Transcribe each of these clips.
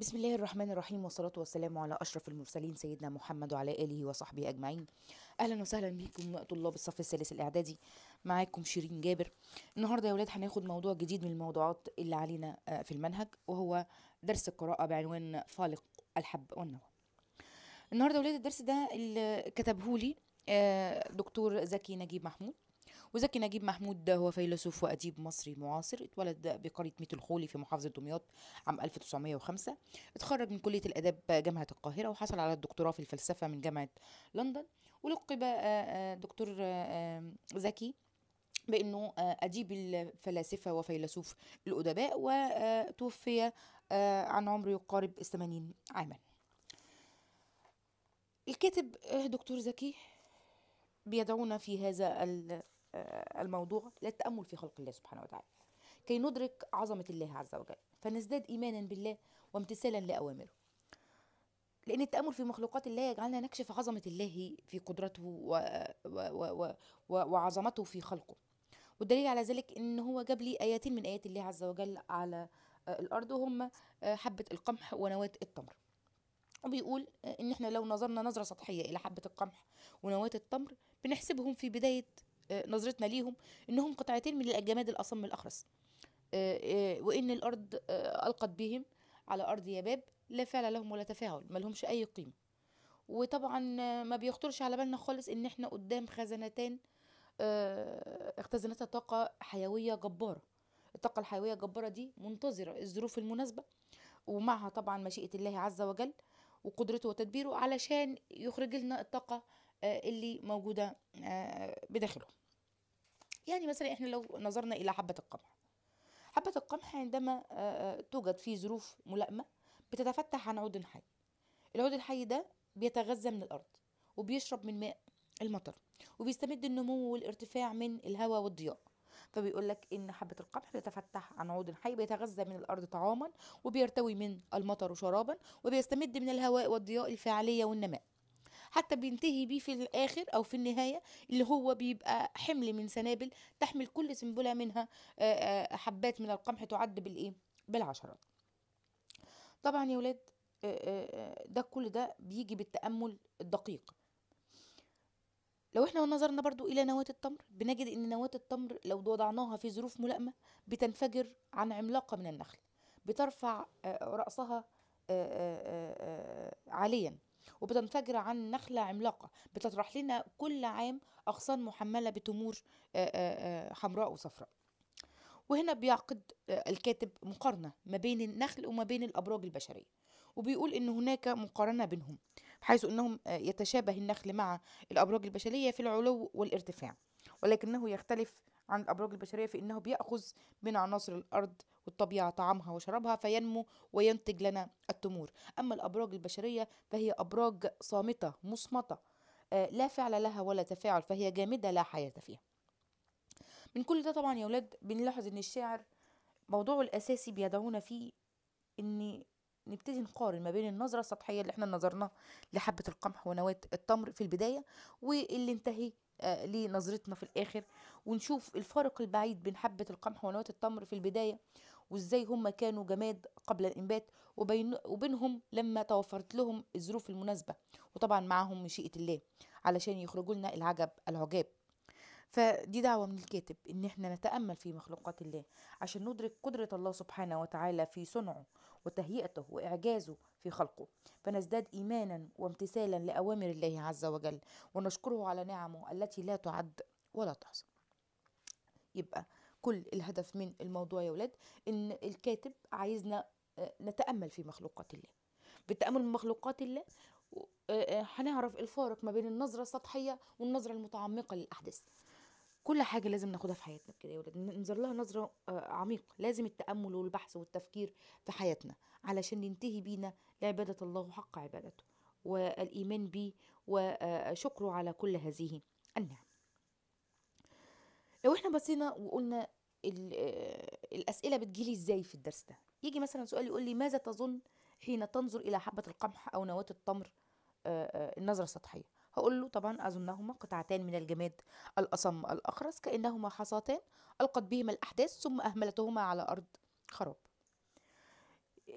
بسم الله الرحمن الرحيم والصلاة والسلام على أشرف المرسلين سيدنا محمد وعلى آله وصحبه أجمعين. أهلا وسهلا بكم طلاب الصف الثالث الإعدادي. معاكم شيرين جابر. النهاردة يا ولاد هناخد موضوع جديد من الموضوعات اللي علينا آه، في المنهج وهو درس القراءة بعنوان فالق الحب والنوى. النهاردة يا ولاد الدرس ده اللي كتبهولي آه، دكتور زكي نجيب محمود. وزكي نجيب محمود هو فيلسوف وأديب مصري معاصر اتولد بقرية ميت الخولي في محافظة دمياط عام 1905 اتخرج من كلية الآداب جامعة القاهرة وحصل على الدكتوراه في الفلسفة من جامعة لندن. ولقب آه، آه، دكتور آه، زكي بأنه آه، أديب الفلاسفة وفيلسوف الأدباء وتوفي عن عمر يقارب الثمانين عاما. الكاتب دكتور زكي بيدعونا في هذا آه، الموضوع للتأمل في خلق الله سبحانه وتعالى. كي ندرك عظمة الله عز وجل فنزداد إيمانا بالله وامتثالا لأوامره. لأن التأمل في مخلوقات الله يجعلنا نكشف عظمة الله في قدرته و... و... و... وعظمته في خلقه. والدليل على ذلك إن هو جاب لي آيتين من آيات الله عز وجل على آه، الأرض وهم آه، حبة القمح ونواة التمر. وبيقول إن إحنا لو نظرنا نظرة سطحية إلى حبة القمح ونواة التمر بنحسبهم في بداية آه، نظرتنا ليهم إنهم قطعتين من الجماد الأصم الأخرس. آه، آه، وإن الأرض آه، ألقت بهم على أرض يباب لا فعل لهم ولا تفاعل ما لهمش أي قيمة. وطبعا آه، ما بيخطرش على بالنا خالص إن إحنا قدام خزانتين آه، اختزنتها طاقة حيوية جبارة. الطاقة الحيوية الجبارة دي منتظرة الظروف المناسبة ومعها طبعا مشيئة الله عز وجل وقدرته وتدبيره علشان يخرج لنا الطاقة آه، اللي موجودة آه، بداخله. يعني مثلا إحنا لو نظرنا إلى حبة القمح. حبة القمح عندما آه، آه، توجد في ظروف ملائمة بتتفتح عن عود حي. العود الحي ده بيتغذى من الأرض وبيشرب من ماء المطر وبيستمد النمو والارتفاع من الهواء والضياء. فبيقول لك إن حبة القمح بتتفتح عن عود حي بيتغذى من الأرض طعاما وبيرتوي من المطر شرابا وبيستمد من الهواء والضياء الفاعليه والنماء. حتى بينتهي بيه في الآخر أو في النهاية اللي هو بيبقى حمل من سنابل تحمل كل سنبلة منها حبات من القمح تعد بالإيه؟ بالعشرات. طبعا يا ولاد ده كل ده بيجي بالتأمل الدقيق. لو إحنا نظرنا برضو إلى نواة التمر بنجد إن نواة التمر لو وضعناها في ظروف ملائمة بتنفجر عن عملاقة من النخل بترفع رأسها عاليا. وبتنفجر عن نخلة عملاقة. بتطرح لنا كل عام أغصان محملة بتمور آه، آه، آه، حمراء وصفراء. وهنا بيعقد الكاتب مقارنة ما بين النخل وما بين الأبراج البشرية وبيقول إن هناك مقارنة بينهم حيث أنهم يتشابه النخل مع الأبراج البشرية في العلو والارتفاع ولكنه يختلف عن الأبراج البشرية في أنه بيأخذ من عناصر الأرض والطبيعة طعامها وشرابها فينمو وينتج لنا التمور. أما الأبراج البشرية فهي أبراج صامتة مصمتة آه، لا فعل لها ولا تفاعل فهي جامدة لا حياة فيها. من كل ده طبعا يا ولاد بنلاحظ إن الشاعر موضوعه الأساسي بيدعونا فيه إن نبتدي نقارن ما بين النظرة السطحية اللي إحنا نظرناها لحبة القمح ونواة التمر في البداية واللي انتهي لنظرتنا في الآخر. ونشوف الفارق البعيد بين حبة القمح ونواة التمر في البداية وإزاي هم كانوا جماد قبل الإنبات وبين وبينهم لما توفرت لهم الظروف المناسبة وطبعا معهم مشيئة الله علشان يخرجوا لنا العجب العجاب. فدي دعوة من الكاتب إن إحنا نتأمل في مخلوقات الله عشان ندرك قدرة الله سبحانه وتعالى في صنعه وتهيئته وإعجازه في خلقه. فنزداد إيمانا وامتثالا لأوامر الله عز وجل ونشكره على نعمه التي لا تعد ولا تحصى. يبقى كل الهدف من الموضوع يا ولاد إن الكاتب عايزنا آه، نتأمل في مخلوقات الله. بالتأمل من مخلوقات الله آه، آه، هنعرف الفارق ما بين النظرة السطحية والنظرة المتعمقة للأحداث. كل حاجة لازم ناخدها في حياتنا كده يا ولاد. ننظر لها نظرة آه، عميقة. لازم التأمل والبحث والتفكير في حياتنا علشان ننتهي بينا لعبادة الله حق عبادته والإيمان به وشكره على كل هذه النعم. لو إحنا بصينا وقلنا آه، الأسئلة بتجيلي إزاي في الدرس ده؟ يجي مثلا سؤال يقول لي ماذا تظن حين تنظر إلى حبة القمح أو نواة التمر؟ آه، آه، النظرة السطحية هقول له طبعا أظنهما قطعتان من الجماد الأصم الأخرس كأنهما حصاتان ألقت بهما الأحداث ثم أهملتهما على أرض خراب.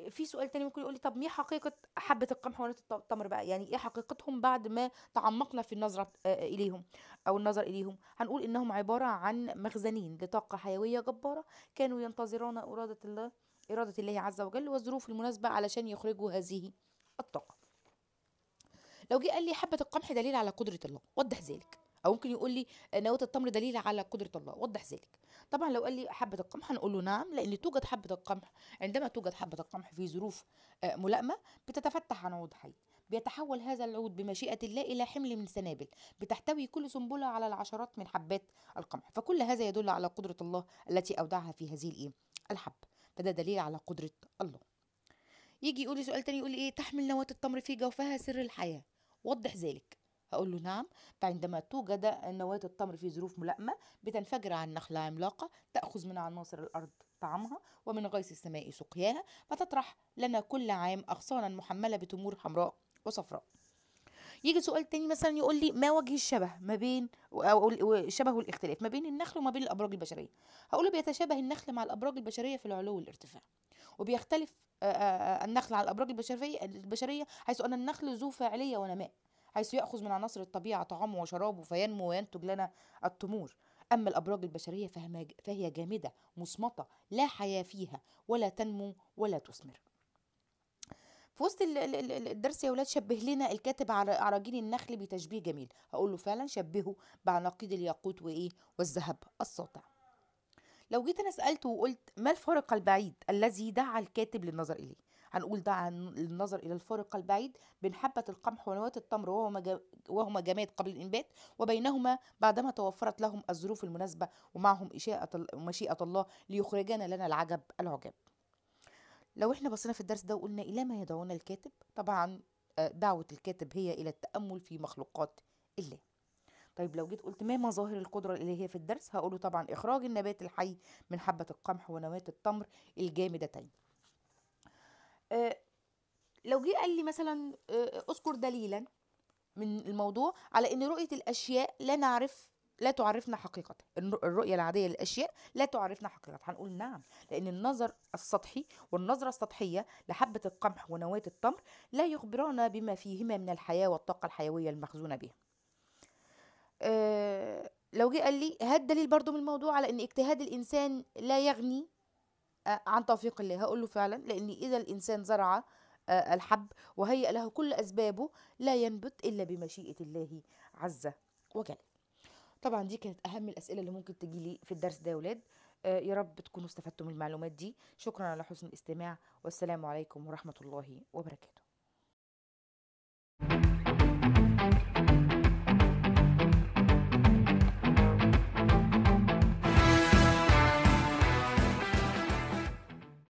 في سؤال تاني ممكن يقول لي طب ما حقيقة حبة القمح ونبات الت- التمر بقى؟ يعني إيه حقيقتهم بعد ما تعمقنا في النظرة آه، إليهم أو النظر إليهم؟ هنقول إنهم عبارة عن مخزنين لطاقة حيوية جبارة كانوا ينتظرون إرادة الله إرادة الله عز وجل والظروف المناسبة علشان يخرجوا هذه الطاقة. لو جه قال لي حبة القمح دليل على قدرة الله وضح ذلك. أو ممكن يقول لي نواة التمر دليل على قدرة الله وضح ذلك. طبعا لو قال لي حبة القمح هنقول له نعم لأن توجد حبة القمح عندما توجد حبة القمح في ظروف آه، ملائمة بتتفتح عن عود حي بيتحول هذا العود بمشيئة الله إلى حمل من سنابل. بتحتوي كل سنبلة على العشرات من حبات القمح. فكل هذا يدل على قدرة الله التي أودعها في هذه الإيه؟ الحب فده دليل على قدرة الله. يجي يقول لي سؤال تاني يقول لي إيه؟ تحمل نواة التمر في جوفها سر الحياة. وضح ذلك. هقول له نعم فعندما توجد نواة التمر في ظروف ملائمة بتنفجر عن نخلة عملاقة تأخذ من عناصر الأرض طعامها ومن غيث السماء سقياها فتطرح لنا كل عام أغصانا محملة بتمور حمراء وصفراء. يجي سؤال تاني مثلا يقول لي ما وجه الشبه ما بين أو الشبه والاختلاف ما بين النخل وما بين الأبراج البشرية. هقول له بيتشابه النخل مع الأبراج البشرية في العلو والارتفاع وبيختلف النخل عن الأبراج البشرية البشرية حيث أن النخل ذو فاعلية ونماء حيث يأخذ من عناصر الطبيعة طعامه وشرابه فينمو وينتج لنا التمور. أما الأبراج البشرية فهم- فهي جامدة مصمتة لا حياة فيها ولا تنمو ولا تثمر. في وسط ال- ال- ال- الدرس يا ولاد شبه لنا الكاتب عر- عراجين النخل بتشبيه جميل. هقول له فعلا شبهه بعناقيد الياقوت وإيه؟ والذهب الساطع. لو جيت أنا سألته وقلت ما الفارق البعيد الذي دعا الكاتب للنظر إليه؟ هنقول دعا للنظر إلى الفارق البعيد بين حبة القمح ونواه التمر وهما وهما جماد قبل الإنبات وبينهما بعدما توفرت لهم الظروف المناسبة ومعهم مشيئه الله ليخرجنا لنا العجب العجاب. لو إحنا بصينا في الدرس ده وقلنا إلى ما يدعونا الكاتب طبعا آه، دعوة الكاتب هي إلى التأمل في مخلوقات الله. طيب لو جيت قلت ما مظاهر القدرة الإلهية في الدرس هقوله طبعا إخراج النبات الحي من حبة القمح ونواة التمر الجامدتين. آه لو جه قال لي مثلا آه أذكر دليلا من الموضوع على إن رؤية الأشياء لا نعرف لا تعرفنا الر- الرؤية العادية للأشياء لا تعرفنا حقيقتها هنقول نعم لأن النظر السطحي والنظرة السطحية لحبة القمح ونواة التمر لا يخبرانا بما فيهما من الحياة والطاقة الحيوية المخزونة بها. آه، لو جه قال لي هات دليل برضو من الموضوع على إن اجتهاد الإنسان لا يغني آه، عن توفيق الله. هقول له فعلا لأن إذا الإنسان زرع آه، الحب وهيأ له كل أسبابه لا ينبت إلا بمشيئة الله عز وجل. طبعا دي كانت أهم الأسئلة اللي ممكن تجي لي في الدرس ده يا ولاد. آه، يا رب تكونوا استفدتوا من المعلومات دي. شكرا على حسن الاستماع. والسلام عليكم ورحمة الله وبركاته.